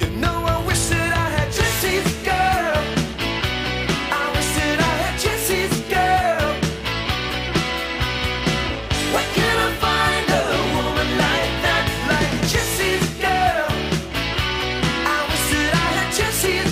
You know